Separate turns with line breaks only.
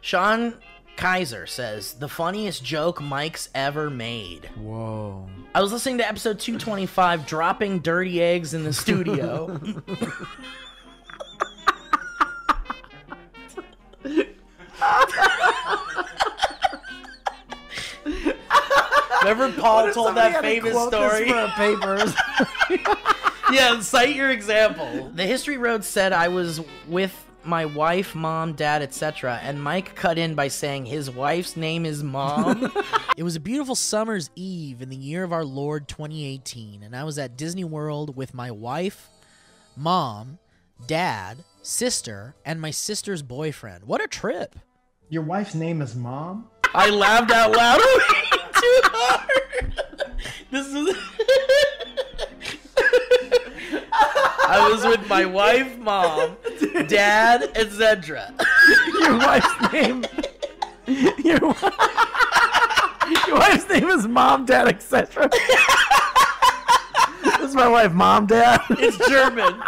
Sean Kaiser says the funniest joke Mike's ever made.
Whoa.
I was listening to episode 225, dropping dirty eggs in the studio. Remember Paul told that famous story?
papers.
yeah, cite your example. The History Road said I was with my wife, mom, dad, etc., and Mike cut in by saying his wife's name is Mom.
It was a beautiful summer's eve in the year of our Lord 2018, and I was at Disney World with my wife, mom, dad, sister, and my sister's boyfriend. What a trip!
Your wife's name is Mom?
I laughed out loud oh, way too hard. This is. I was with my wife, mom, dad, etc.
Your wife's name. Your, your wife's name is Mom, Dad, etc. this is my wife, Mom, Dad.
It's German.